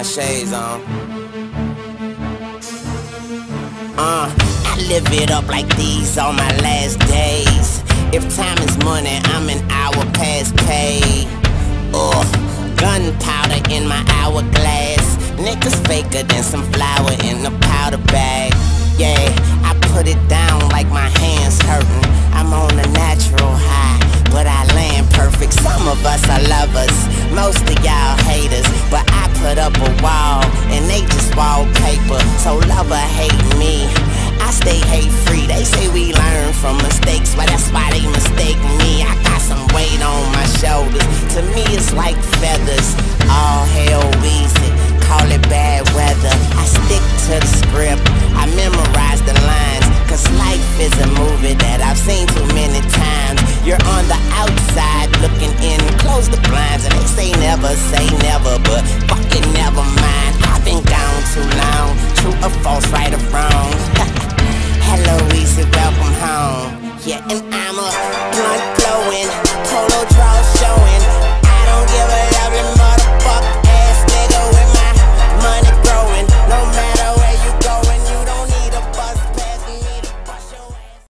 my shades on. Uh, I live it up like these on my last days. If time is money, I'm an hour past pay. Ugh, gunpowder in my hourglass. Niggas faker than some flour in a powder bag. Yeah, I put it down like my hands hurting. I'm on a natural high, but I land perfect. Some of us are lovers, most So love or hate me. I stay hate free. They say we learn from mistakes, but that's why they mistake me. I got some weight on my shoulders. To me, it's like feathers. All hell Weezy, call it bad weather. I stick to the script. I memorize the lines. Cause life is a movie that I've seen too many times. You're on the outside looking in, close the blinds, and they say never say never, but right or wrong.